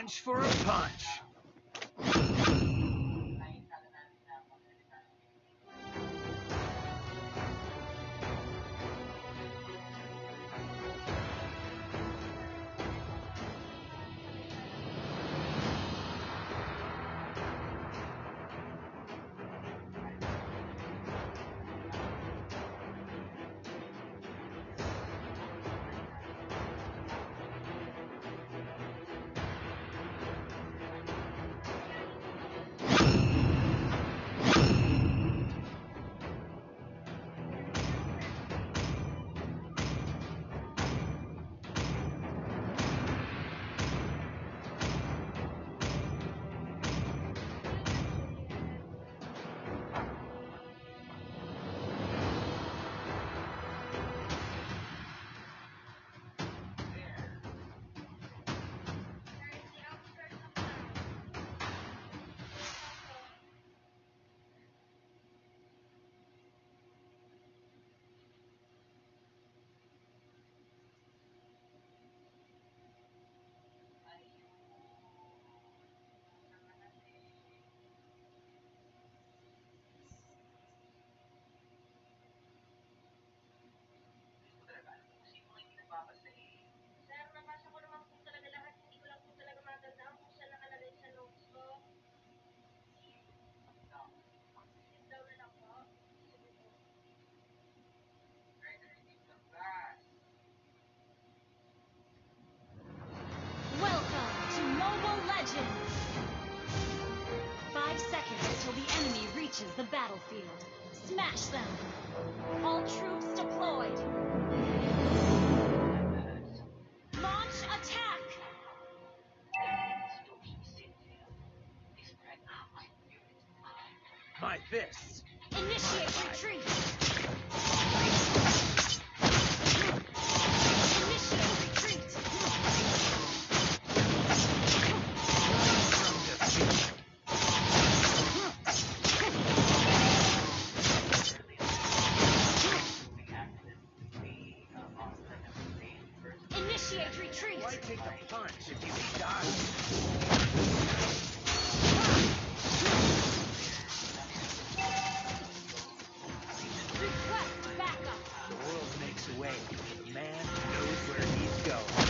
punch for a punch. until the enemy reaches the battlefield. Smash them! All troops deployed! Launch attack! My this. Initiate retreat! Request backup. The world makes a way. Man knows where he's going.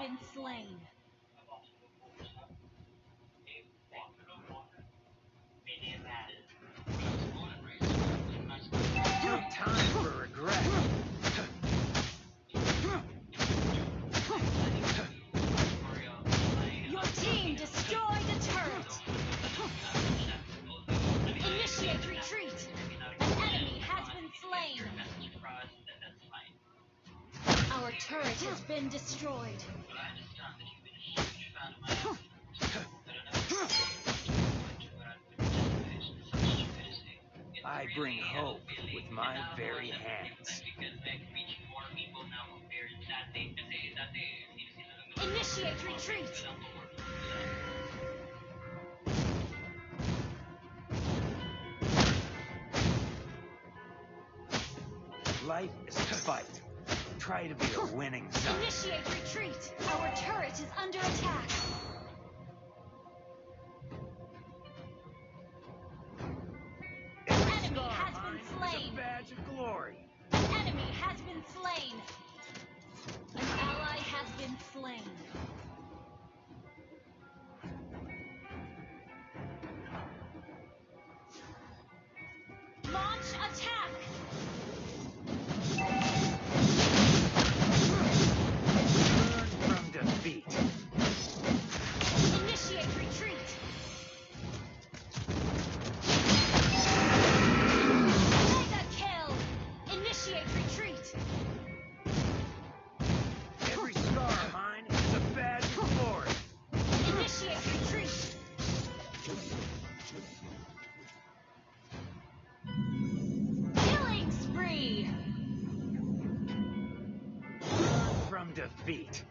been slain. turret has been destroyed. I bring hope with my very hands. Initiate retreat! Life is to fight. Try to be a winning side. Initiate retreat! Our turret is under attack! Enemy has been slain! An ally has been slain. Launch attack! defeat.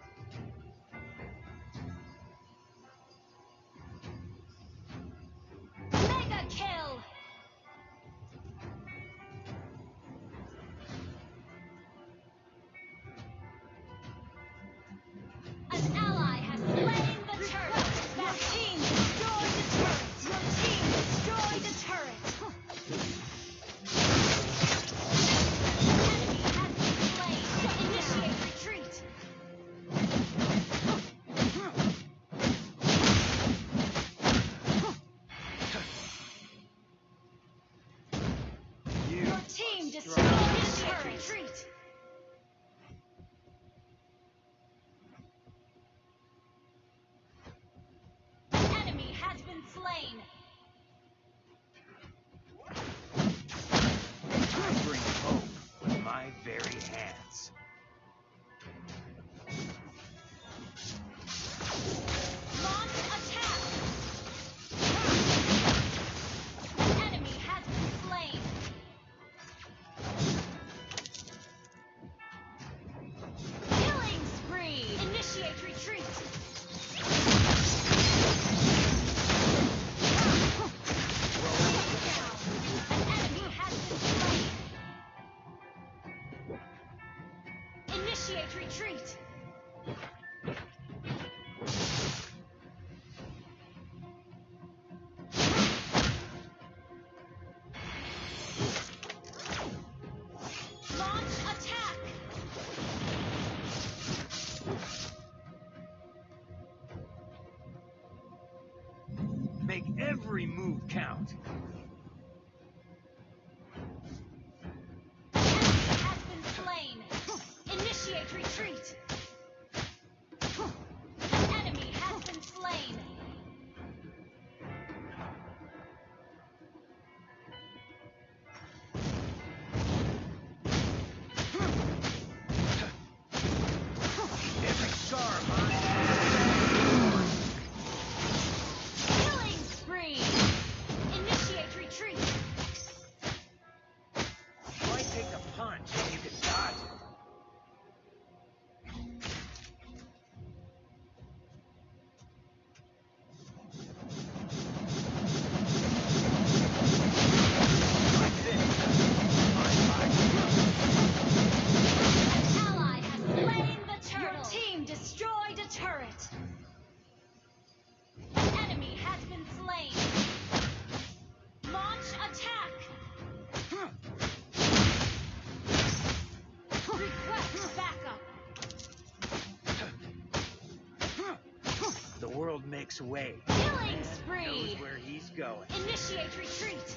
Retreat! old way. Killing spree! Knows where he's going. Initiate retreat!